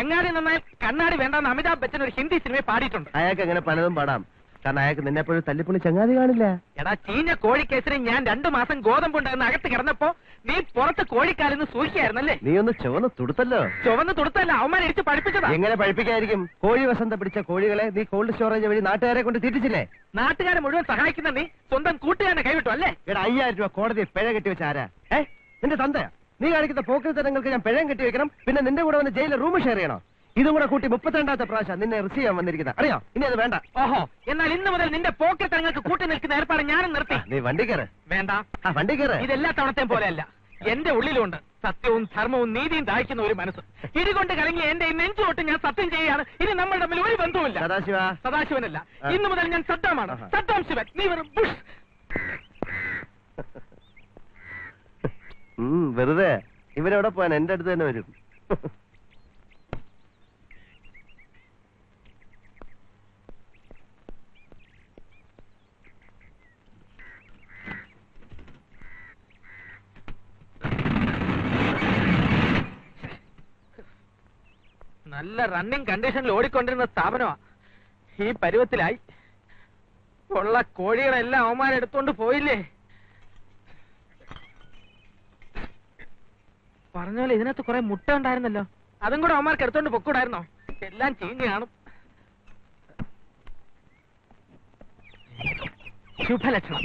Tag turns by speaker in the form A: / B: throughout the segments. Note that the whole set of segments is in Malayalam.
A: അങ്ങാടി നന്നായി കണ്ണാടി വേണ്ടെന്ന് അമിതാഭ് ബച്ചൻ ഒരു ഹിന്ദി സിനിമയിൽ പാടിയിട്ടുണ്ട്.
B: അയാൾക്ക് അങ്ങനെ പലതും പാടാം. കാരണം അയാൾക്ക് നിന്നെ തല്ലിപ്പണി ചങ്ങാതി കാണില്ല.
A: എടാ ചീഞ്ഞ കോഴിക്കേസിന് ഞാൻ രണ്ടു മാസം ഗോതമ്പുണ്ടായിരുന്ന അകത്ത് കിടന്നപ്പോ നീ പുറത്ത് കോഴിക്കാലിന്ന് സൂക്ഷിക്കായിരുന്നല്ലേ?
B: നീ ഒന്ന് ചുവന്ന് തുടുത്തല്ലോ.
A: ചുവന്ന് തുടുത്തല്ല അവന്മാരെ ഇടിച്ച് പഠിപ്പിച്ചതാ
B: എങ്ങനെ പഴിപ്പിക്കായിരിക്കും? കോഴി വസന്ത പിടിച്ച കോഴികളെ നീ കോൾഡ് സ്റ്റോറേജ് വഴി നാട്ടുകാരെ കൊണ്ട് തീറ്റിച്ചില്ലേ?
A: നാട്ടുകാരെ മുഴുവൻ സഹായിക്കുന്ന നീ സ്വന്തം കൂട്ടുകാരനെ കൈവിട്ടു അല്ലേ?
B: എടാ അയ്യായിരം രൂപ കോടതി പിഴ കെട്ടി വെച്ച ആരാ? ഏ നിന്റെ തന്തയാ? നീ കാണിക്കുന്ന പോക്കൃത്തരങ്ങൾക്ക് ഞാൻ പിഴം കെട്ടി വെക്കണം. പിന്നെ നിന്റെ കൂടെ വന്ന് ജയിലിൽ റൂം ഷെയർ ചെയ്യണം? ഇതും കൂടെ കൂട്ടി മുപ്പത്തിരണ്ടാമത്തെ പ്രാവശ്യം നിന്നെ റിസീവ് ചെയ്യാൻ വന്നിരിക്കുന്നത്. അറിയാം? ഇനി അത് വേണ്ട.
A: ഓഹോ. എന്നാൽ ഇന്ന് മുതൽ നിന്റെ പോക്കറ്റങ്ങൾക്ക് കൂട്ടി നിൽക്കുന്ന ഏർപ്പാട് ഞാനും നിർത്തി.
B: നീ വണ്ടി കയറ്.
A: വേണ്ട.
B: ആ വണ്ടി കയറ്.
A: ഇതെല്ലാ തവണത്തെയും പോലെയല്ല. എന്റെ ഉള്ളിലുണ്ട്. സത്യവും ധർമ്മവും നീതിയും ദാഹിക്കുന്ന ഒരു മനസ്സ്. ഇതുകൊണ്ട് കലങ്ങി എന്റെ നെഞ്ചുതൊട്ട് ഞാൻ സത്യം ചെയ്യുകയാണ്. ഇനി നമ്മൾ തമ്മിൽ ഒരു ബന്ധവുമില്ല.
B: സദാശിവ.
A: സദാശിവനല്ല. ഇന്നു മുതൽ ഞാൻ സദ്ദാമാണ്. സദ്ദാം ശിവൻ. നീ വെറും ബുഷ്
B: വെറുതെ ഇവരെവിടെ പോയാൻ എന്റെ അടുത്ത് തന്നെ വരും.
A: നല്ല റണ്ണിങ് കണ്ടീഷനിൽ ഓടിക്കൊണ്ടിരുന്ന സ്ഥാപനമാ. ഈ പരുവത്തിലായി. ഉള്ള കോഴികളെല്ലാം അവന്മാരെടുത്തോണ്ട് പോയില്ലേ? പറഞ്ഞ ഇതിനകത്ത് കുറെ മുട്ട ഉണ്ടായിരുന്നല്ലോ. അതും കൂടെ അവന്മാർക്ക് എടുത്തോണ്ട് പൊക്കൂടായിരുന്നോ? എല്ലാം ചീഞ്ഞ് ശുഭലക്ഷണം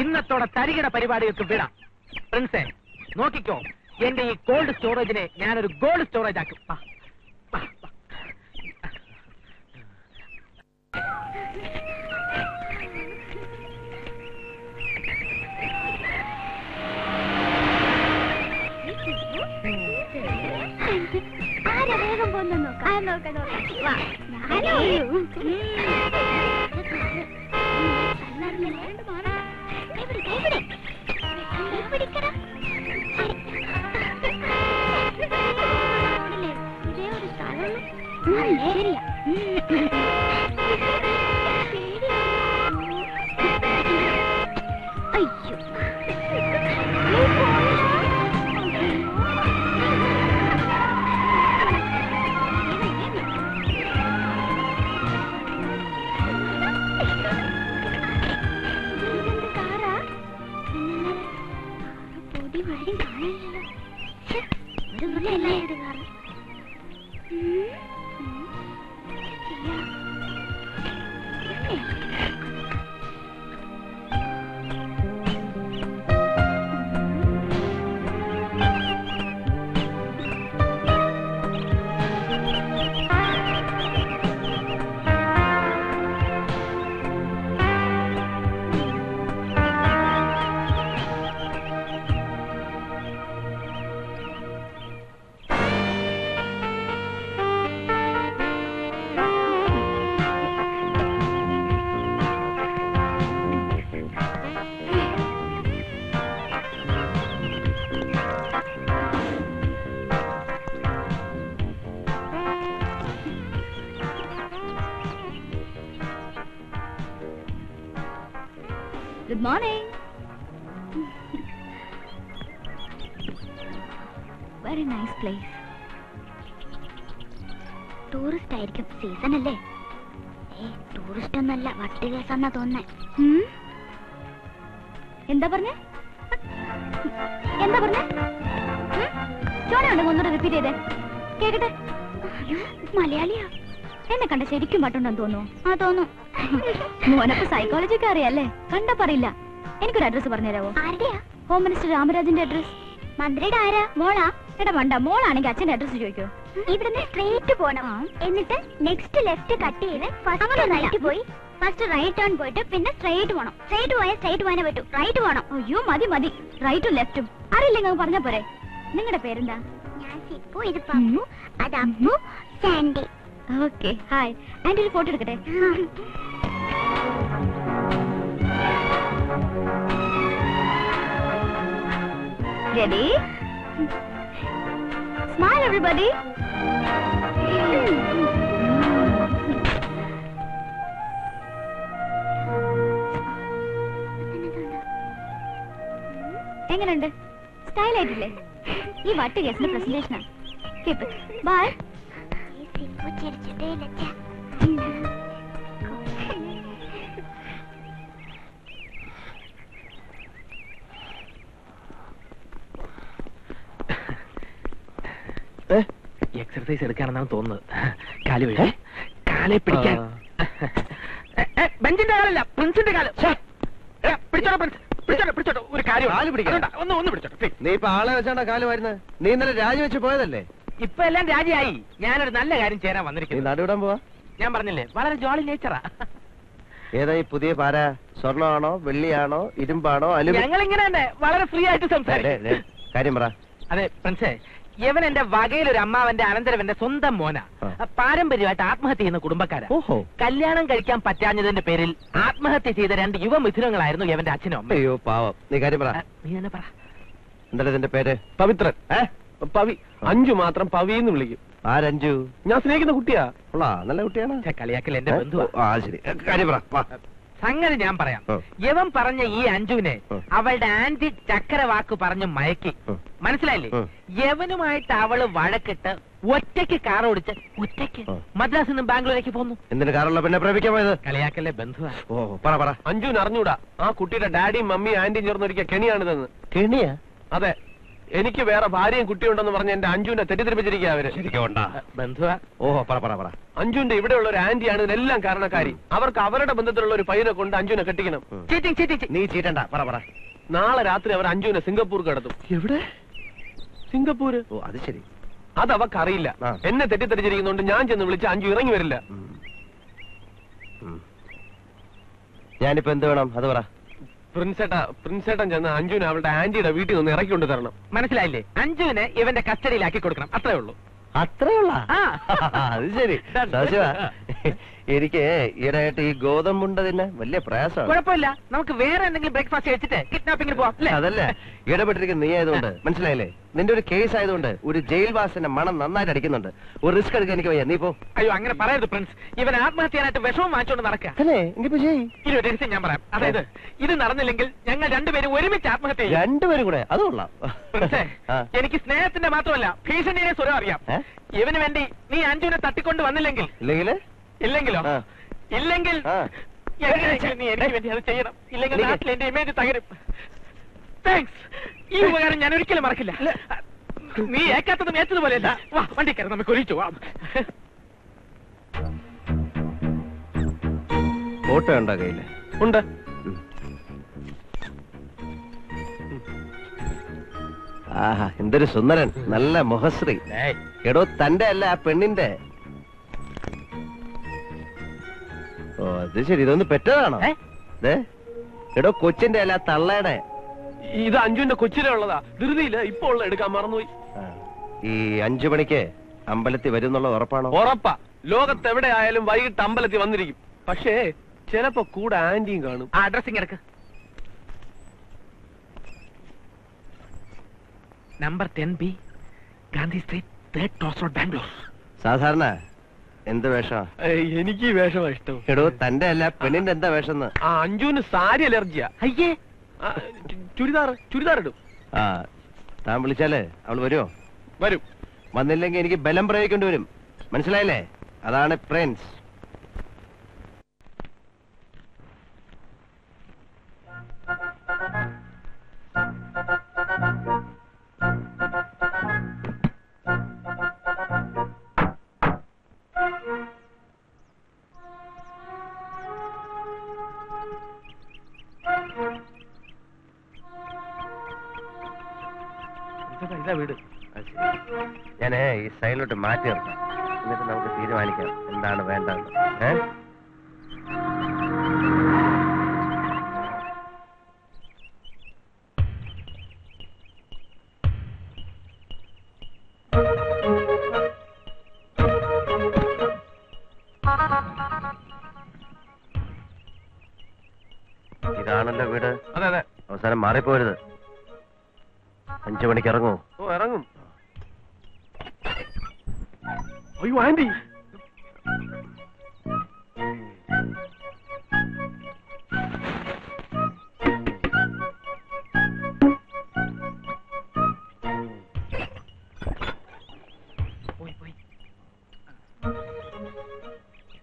A: ഇന്നത്തോടെ തരികിട പരിപാടികൾക്ക് വിടാം. പ്രിൻസേ നോക്കിക്കോ എന്റെ ഈ കോൾഡ് സ്റ്റോറേജിനെ ഞാനൊരു ഗോൾഡ് സ്റ്റോറേജ് ആക്കും.
C: ആരാ വേഗം പോന്നു നോക്കാം. ആ നോക്കാം ശരിയാ. ഒരു മുറിയല്ല Good morning. Very nice place. Tourist ആയിരിക്കും സീസൺ അല്ലേ? ഏ ടൂറിസ്റ്റ് ഒന്നല്ല വട്ടി കേസാന്നാ തോന്നേ എന്താ പറഞ്ഞേ? എന്താ പറഞ്ഞേ? ചോണയുണ്ട് ഒന്നുകൂടെ റിപ്പീറ്റ് ചെയ്തേ. കേക്കട്ടെ? മലയാളിയാ. എന്നെ കണ്ട ശരിക്കും പട്ടുണ്ടെന്ന് തോന്നുന്നു. ആ തോന്നുന്നു. മോനപ്പോ സൈക്കോളജി ഒക്കെ അറിയാല്ലേ കണ്ട പറയില്ല. എനിക്കൊരു അഡ്രസ് പറഞ്ഞുതരാവോ? ആരുടെയാ? ഹോം മിനിസ്റ്റർ രാമരാജന്റെ അഡ്രസ് മന്ത്രിയുടെ ആരാ? മോളാ. എടാ വേണ്ട മോളാണെങ്കിൽ അച്ഛന്റെ അഡ്രസ് ചോദിക്കോ. ഇവിടുന്ന് സ്ട്രേറ്റ് പോണം. എന്നിട്ട് നെക്സ്റ്റ് ലെഫ്റ്റ് കട്ട് ചെയ്ത് ഫസ്റ്റ് റൈറ്റ് പോയി. ഫസ്റ്റ് റൈറ്റ് ടേൺ പോയിട്ട് പിന്നെ സ്ട്രേറ്റ് പോണം. സ്ട്രേറ്റ് പോയാൽ സ്ട്രേറ്റ് പോകാനേ പറ്റൂ. റൈറ്റ് പോണം. അയ്യോ മതി മതി. റൈറ്റും ലെഫ്റ്റും അറിയില്ലെങ്കിൽ പറഞ്ഞ പോരെ. നിങ്ങളുടെ പേരെന്താ? ഞാൻ സിപ്പു ഇത് പപ്പു അത് Appu Sandy. Okay hi. Aunty ഒരു ഫോട്ടോ എടുക്കട്ടെ? റെഡി സ്മൈൽ എവറിബഡി എങ്ങനെയുണ്ട് സ്റ്റൈൽ ആയിട്ടില്ലേ? ഈ വട്ട് കേസിന്റെ പ്രസന്റേഷനാ ബൈ ചിരിച്ചിട്ടേ ഇല്ല?
A: എക്സർസൈസ് എടുക്കാണെന്നാണ് തോന്നുന്നത്. കാൽ വീഴ. കാലെ പിടിക്കാൻ. ബെഞ്ചിന്റെ കാലല്ല പ്രിൻസിന്റെ കാൽ. പിടിച്ചോട്ടോ പ്രിൻസ്. പിടിച്ചോട്ടോ പിടിച്ചോട്ടോ ഒരു കാര്യം? ഒന്ന് ഒന്ന് പിടിച്ചോട്ടോ
B: നീ ഇപ്പൊ ആളെ വെച്ചാണ്ടാ കാലു വരുന്നത്? നീ ഇന്നലെ രാജിവെച്ച് പോയതല്ലേ?
A: ഇപ്പൊ എല്ലാം രാജിയായി. ഞാനൊരു നല്ല കാര്യം ചേരാൻ വന്നിരിക്കുന്നു.
B: നടുവിടാൻ പോവാ?
A: ഞാൻ പറഞ്ഞില്ലേ വളരെ ജോളി നേച്ചറാ
B: ഏതായി ഈ പുതിയ പാര? സ്വർണമാണോ വെള്ളിയാണോ ഇരുമ്പാണോ
A: ഞങ്ങൾ ഇങ്ങനെ തന്നെ വളരെ ഫ്രീ ആയിട്ട് സംസാരിക്കും.
B: കാര്യം പറ.
A: അതെ പ്രിൻസേ ഇവൻ എന്റെ ഒരു അമ്മാവന്റെ അനന്തരവന്റെ സ്വന്തം മോന. പാരമ്പര്യമായിട്ട് ആത്മഹത്യ ചെയ്യുന്ന കുടുംബക്കാരാ. കല്യാണം കഴിക്കാൻ പറ്റാഞ്ഞതിന്റെ പേരിൽ ആത്മഹത്യ ചെയ്ത രണ്ട് യുവ മിഥുനങ്ങളായിരുന്നു ഇവന്റെ അച്ഛനും അമ്മയും.
B: അയ്യോ പാവം. നീ കാര്യം പറ.
A: നീ തന്നെ പറ.
B: എന്താ ഇതിന്റെ പേര്?
D: പവിത്രൻ
B: ഏ?
D: പവി അഞ്ചു മാത്രം പവി എന്ന് വിളിക്കും.
B: ആരഞ്ചു?
D: ഞാൻ സ്നേഹിക്കുന്ന കുട്ടിയാ.
B: ഉള്ള നല്ല കുട്ടിയാണ്.
A: കളിയാക്കൽ എന്റെ
B: ഓ, ആ ശരി. കാര്യം പറ
A: സംഗതി ഞാൻ പറയാം. യവൻ പറഞ്ഞ ഈ അഞ്ജുവിനെ. അവളുടെ ആന്റി ചക്കര വാക്ക് പറഞ്ഞു മയക്കി. മനസ്സിലായില്ലേ? യവനുമായിട്ട് അവൾ വഴക്കിട്ട് ഒറ്റയ്ക്ക് കാർ ഓടിച്ച് ഒറ്റയ്ക്ക്. മദ്രാസിൽ നിന്നും ബാംഗ്ലൂരേക്ക് പോന്നു.
B: എന്തിന് കാറുള്ള പിന്നെ പ്രേമിക്കാൻ പോയത്?
A: കളിയാക്കല്ലേ ബന്ധുവാ.
B: ഓ പറ പറ.
D: അഞ്ജുവിന് അറിഞ്ഞൂടാ. ആ കുട്ടിയുടെ ഡാഡിയും മമ്മിയും ആന്റിയും ചേർന്നൊരിക്കൽ കെണിയാണിതെന്ന്.
B: കെണിയാ?
D: അതെ. എനിക്ക് വേറെ ഭാര്യയും കുട്ടിയുണ്ടെന്ന് പറഞ്ഞ് എന്റെ അഞ്ജുവിനെ തെറ്റിദ്ധരിപ്പിച്ചിരിക്കുക
B: അവർ.
A: ബന്ധുവാ.
B: ഓ പറ പറ പറ.
D: അഞ്ജുവിന്റെ ഇവിടെയുള്ള ഒരു ആന്റിയാണ് ഇതിനെല്ലാം കാരണക്കാരി. അവർക്ക് അവരുടെ ബന്ധത്തിലുള്ള ഒരു പയ്യനെ കൊണ്ട് അഞ്ജുവിനെ കെട്ടിക്കണം.
B: നീ ചീറ്റണ്ട. പറ പറ.
D: നാളെ രാത്രി അവർ അഞ്ജുവിനെ സിംഗപ്പൂർ കടത്തും.
B: എവിടെ?
D: സിംഗപ്പൂർ
B: ഓ അത് ശരി.
D: അത് അവക്കറിയില്ല.
B: അറിയില്ല
D: എന്നെ തെറ്റിദ്ധരിച്ചിരിക്കുന്നോണ്ട് ഞാൻ ചെന്ന് വിളിച്ച് അഞ്ജു ഇറങ്ങി വരില്ല.
B: ഞാനിപ്പോ എന്ത് വേണം? അത് പറ.
D: പ്രിൻസേട്ട പ്രിൻസേട്ടൻ ചെന്ന് അഞ്ജുവിനെ അവളുടെ ആന്റിയുടെ വീട്ടിൽ നിന്ന് ഇറക്കി കൊണ്ട് തരണം.
A: മനസ്സിലായില്ലേ? അഞ്ജുവിനെ ഇവന്റെ കസ്റ്റഡിയിലാക്കി കൊടുക്കണം. അത്രേ ഉള്ളൂ.
B: അത്രേ
A: ആ.
B: അത് ശരി. എനിക്ക് ഈയിടെയായിട്ട് ഈ ഗോതമ്പുണ്ട തന്നെ വലിയ പ്രയാസമാണ്.
A: കുഴപ്പമില്ല. നമുക്ക് വേറെ എന്തെങ്കിലും ബ്രേക്ക്ഫാസ്റ്റ് കഴിച്ചിട്ട് കിഡ്നാപ്പിംഗിന് പോവാം അല്ലേ?
B: അതല്ലേ. ഇടപെട്ടിരിക്കുന്ന നീ ആയതുകൊണ്ട്. മനസ്സിലായില്ലേ? നിന്റെ ഒരു കേസ് ആയതുകൊണ്ട് ഒരു ജയിൽ വാസിന്റെ മണം നന്നായിട്ട് അടിക്കുന്നുണ്ട്. ഒരു റിസ്ക് എടുക്കാൻ എനിക്ക് വയ്യ. നീ പോ.
A: അയ്യോ അങ്ങനെ പറയരുത് പ്രിൻസ് ഇവൻ ആത്മഹത്യനായിട്ട് വിഷമം വാങ്ങിച്ചോണ്ട് നടക്കുക രഹസ്യം ഞാൻ പറയാം. അതായത് ഇത് നടന്നില്ലെങ്കിൽ ഞങ്ങൾ രണ്ടുപേരും ഒരുമിച്ച് ആത്മഹത്യ ചെയ്യും.
B: രണ്ടുപേരും കൂടെ? അത് കൊള്ളാം.
A: എനിക്ക് സ്നേഹത്തിന്റെ മാത്രമല്ല ഭീഷണിയുടെ സ്വരം അറിയാം? ഇവന് വേണ്ടി നീ അഞ്ജുവിനെ തട്ടിക്കൊണ്ട് വന്നില്ലെങ്കിൽ
B: ഇല്ലെങ്കിൽ
A: ഇല്ലെങ്കിലോ? ഇല്ലെങ്കിൽ. നീ എനിക്ക് വേണ്ടി അത് ചെയ്യണം. ഇല്ലെങ്കിൽ നാട്ടിൽ എന്റെ ഇമേജ് തകരും. താങ്ക്സ് ഈ ഉപകാരം ഞാൻ ഒരിക്കലും മറക്കില്ല. നീ ഏക്കാത്തതും ഏറ്റതുപോലെയല്ല വാ വണ്ടി കയറി നമുക്ക് ഒഴിച്ചു വാ
B: ഫോട്ടോ ഉണ്ടോ കയ്യിൽ.
D: ഉണ്ട്.
B: ആഹാ എന്തൊരു സുന്ദരൻ. നല്ല മുഖശ്രീ. എടോ തന്റെ അല്ല ആ പെണ്ണിന്റെ ഓ അത് ശരി. ഇതൊന്ന് പെറ്റതാണോ?
A: ഏ?
B: ദേ, എടോ കൊച്ചിന്റെ അല്ല തള്ളയുടെ.
D: ഇത് അഞ്ജുവിന്റെ കൊച്ചിലെ ഉള്ളതാ. ധൃതിയില്ല ഇപ്പൊ ഉള്ള എടുക്കാൻ മറന്നുപോയി.
B: ആ. ഈ അഞ്ചു മണിക്ക് അമ്പലത്തിൽ വരും എന്നുള്ള ഉറപ്പാണോ?
D: ഉറപ്പാ. ലോകത്ത് എവിടെ ആയാലും വൈകിട്ട് അമ്പലത്തിൽ വന്നിരിക്കും. പക്ഷേ ചിലപ്പോ കൂടെ ആന്റിയും കാണും.
A: ആ അഡ്രസ്സിംഗ് എടുക്ക്. Number ten B Gandhi street third cross road Bangalore
B: സാധാരണ എന്ത് വേഷം?
D: എനിക്ക് ഈ വേഷമാ ഇഷ്ടം.
B: എടോ തന്റെ അല്ല പെണ്ണിന്റെ എന്താ വേഷം
D: ആ അഞ്ജുവിന് സാരി അലർജിയാ.
A: അയ്യേ.
D: ചുരിദാർ ചുരിദാർ ഇടും.
B: ആ താൻ വിളിച്ചാലേ അവൾ വരുമോ
D: വരും.
B: വന്നില്ലെങ്കിൽ എനിക്ക് ബലം പ്രയോഗിക്കേണ്ടി വരും. മനസ്സിലായില്ലേ? അതാണ് പ്രിൻസ്
D: ഇതാ, വീട്.
B: ഞാൻ ഈ സൈഡിലോട്ട് മാറ്റി നിർത്താം. എന്നിട്ട് നമുക്ക് തീരുമാനിക്കാം എന്താണ് വേണ്ടതെന്ന്. ഏ? ഇതാണല്ലോ വീട്.
D: അതെ അതെ.
B: അവസാനം മാറിപ്പോരുത്. അഞ്ചു മണിക്ക് ഇറങ്ങൂ
D: ഓ ഇറങ്ങും. അയ്യോ ആന്റി.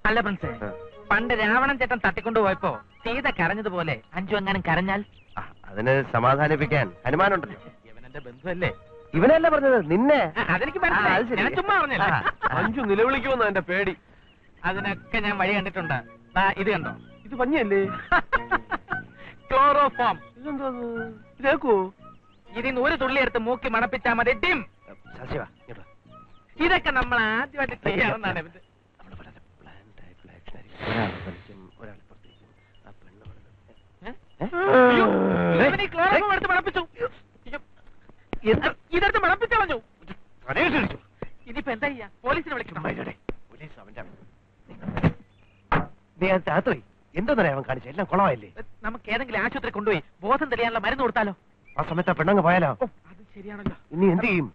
A: അല്ല പ്രിൻസ് പണ്ട് രാവണൻ ചേട്ടൻ തട്ടിക്കൊണ്ടു പോയപ്പോ സീത കരഞ്ഞതുപോലെ അഞ്ചു എങ്ങാനും കരഞ്ഞാൽ?
B: അതിനെ അതിന് സമാധാനിപ്പിക്കാൻ ഹനുമാനുണ്ടല്ലോ. ഇവനല്ല പറഞ്ഞത് നിന്നെ
A: ആ, അതെനിക്ക്
B: ആ, അത് ശരി.
A: ഞാൻ ചുമ്മാ പറഞ്ഞല്ലേ.
D: അഞ്ചു നിലവിളിക്കുമെന്നാ എന്റെ പേടി
A: അതിനൊക്കെ ഞാൻ വഴി കണ്ടിട്ടുണ്ട് ദാ ഇത് കണ്ടോ
D: ഇത് പഞ്ഞല്ലേ
A: ക്ലോറോഫോം
D: ഇതെന്താ ഇതേക്കോ
A: നിന്ന് ഒരു തുള്ളി എടുത്ത് മൂക്കി മണപ്പിച്ചാ മതി ഡിം
B: ശശിവാ ഇങ്ങോട്ട് വാ.
A: ഇതൊക്കെ നമ്മൾ ആദ്യമായിട്ട് ചെയ്യാവുന്നതാണ് ഇവന്റെ.
B: നമ്മുടെ വളരെ planned ആയിട്ടുള്ള action ആയിരിക്കും. ഒരാൾ വലിക്കും, ഒരാൾ പുറത്തേക്കും. ആ പെണ്ണ് അവിടെ നിന്ന്.
A: ഏ?
B: ഏ?
A: അയ്യോ, ഇവന് ഈ ക്ലോറോഫോം എടുത്ത് മണപ്പിച്ചു? ഇതെടുത്ത് മണപ്പിച്ചു
B: പറഞ്ഞു.
A: ഇനിയിപ്പോ എന്താ ചെയ്യാ? പോലീസിനെ വിളിക്കണം?
B: പോലീസ് അവന്റെ നീ അതിനകത്ത് അകത്ത് പോയി എന്തോന്നറിയാ അവൻ കാണിച്ച? എല്ലാം കുളമായില്ലേ
A: നമുക്ക് ഏതെങ്കിലും ആശുപത്രി കൊണ്ടുപോയി ബോധം തെളിയാനുള്ള മരുന്ന് കൊടുത്താലോ?
B: ആ സമയത്ത് ആ പെണ്ണങ്ങ് പോയാലോ?
A: അത് ശരിയാണല്ലോ.
B: ഇനി എന്ത് ചെയ്യും?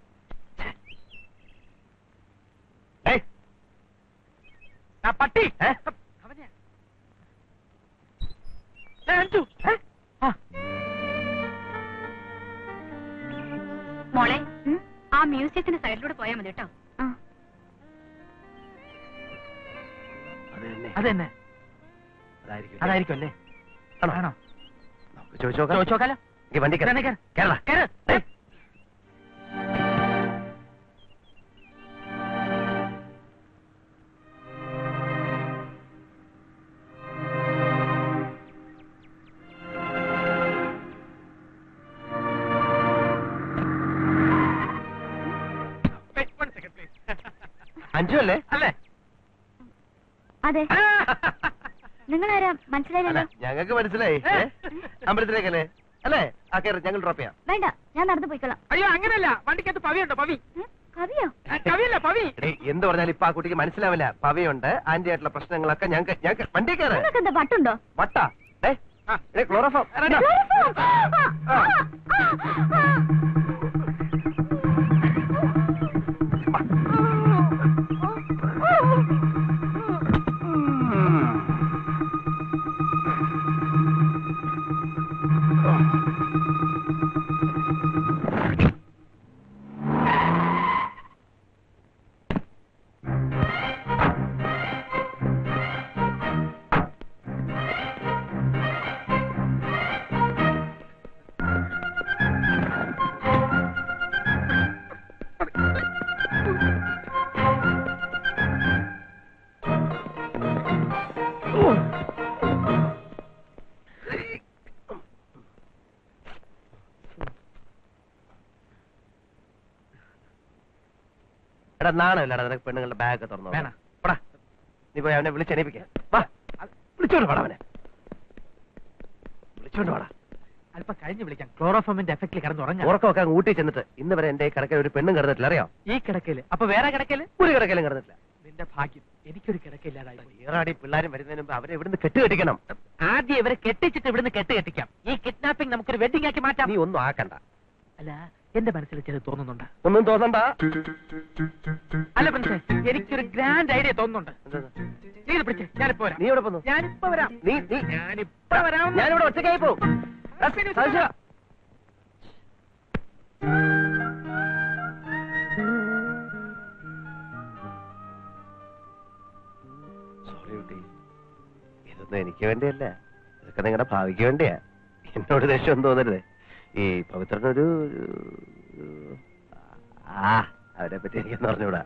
A: പട്ടി? അവനെയാ. അഞ്ചു? ആ,
C: മോളെ ആ മ്യൂസിയത്തിന്റെ സൈഡിലൂടെ പോയാൽ മതി കേട്ടോ.
B: അത് തന്നെ അതായിരിക്കും
A: അല്ലേ?
B: ആണോ?
A: ആണോ?
B: നമുക്ക് ചോദിച്ചു നോക്കാം.
A: ചോദിച്ചോക്കാലോ
B: ഈ വണ്ടി കേരള
A: കേറ്. കേരള
C: അതെ. നിങ്ങൾ
B: ആരാ
C: മനസ്സിലായില്ലല്ലോ.
B: ഞങ്ങൾക്ക് മനസ്സിലായി? അമ്പലത്തിലേക്കല്ലേ? അല്ലേ? ആ കയറി ഞങ്ങൾ ഡ്രോപ്പ് ചെയ്യാം.
C: വേണ്ട ഞാൻ നടന്നു പോയിക്കോളാം.
A: അയ്യോ അങ്ങനെയല്ല. വണ്ടിക്കകത്ത് പവിയുണ്ടോ? പവി?
C: കവിയോ
A: ആ, കവിയല്ല പവി?
B: എന്ത് പറഞ്ഞാലും ഇപ്പൊ ആ കുട്ടിക്ക് മനസ്സിലാവില്ല. പവയുണ്ട് ആന്റി ആയിട്ടുള്ള പ്രശ്നങ്ങളൊക്കെ ഞങ്ങൾക്ക് ഞങ്ങൾക്ക് വണ്ടി കയറ്.
C: നിങ്ങൾക്ക് എന്താ പട്ടുണ്ടോ
B: വട്ട ക്ലോറോഫോം എടാ നാണമില്ലടാ നിനക്ക് പെണ്ണുങ്ങളുടെ ബാഗ് തുറന്നു
A: വേണം.
B: പടാ നീ പോയി അവനെ വിളിച്ചെണീപ്പിക്കാം വാ. വിളിച്ചോണ്ട് പാടാ അവനെ. വിളിച്ചോണ്ട് പാടാ
A: അല്പം കഴിഞ്ഞ് വിളിക്കാം. ക്ലോറോഫോമിന്റെ എഫക്റ്റിൽ കിടന്നുറങ്ങാം
B: ഉറക്കമൊക്കെ അങ്ങ് ഊട്ടി ചെന്നിട്ട് ഇന്ന് വരെ എന്റെ കിടക്കയിൽ ഒരു പെണ്ണും കിടന്നിട്ടില്ല അറിയോ?
A: ഈ കിടക്കയിൽ. അപ്പൊ വേറെ കിടക്കയിൽ?
B: ഒരു കിടക്കയിലും കിടന്നിട്ടില്ല.
A: നിന്റെ ഭാഗ്യം. എനിക്കൊരു കിടക്കയില്ലാതായി പോയി.
B: ഈറാടി പിള്ളേരും വരുന്നതിന് മുമ്പ് അവരെ ഇവിടുന്ന് കെട്ടുകെട്ടിക്കണം.
A: ആദ്യം ഇവരെ കെട്ടിച്ചിട്ട് ഇവിടുന്ന് കെട്ട് കെട്ടിക്കാം ഈ കിഡ്നാപ്പിംഗ് നമുക്കൊരു വെഡിങ് ആക്കി മാറ്റാം.
B: നീ ഒന്നും ആക്കണ്ട.
A: അല്ല എന്റെ മനസ്സിൽ ചിലത് തോന്നുന്നുണ്ട്.
B: ഒന്നും തോന്നണ്ട.
A: അല്ല പ്രിൻസേ എനിക്കൊരു ഗ്രാൻഡ് ഐഡിയ തോന്നുന്നുണ്ട്. നീ ഇത് പിടിച്ചേ ഞാനിപ്പോ വരാം.
B: നീ എവിടെ പോന്നു
A: ഞാനിപ്പോ വരാം.
B: നീ നീ.
A: ഞാനിപ്പോ വരാം.
B: ഞാനിവിടെ ഒറ്റയ്ക്കായി പോവും സാധിച്ചോ? സോറി കുട്ടി. ഇതൊന്നും എനിക്ക് വേണ്ടിയല്ല. ഇതൊക്കെ നിങ്ങളുടെ ഭാവിക്ക് വേണ്ടിയാ. എന്നോട് ദേഷ്യം തോന്നരുത്. ഈ പവിത്രനൊരു ആ അവരെ പറ്റി എനിക്കൊന്നും അറിഞ്ഞൂടാ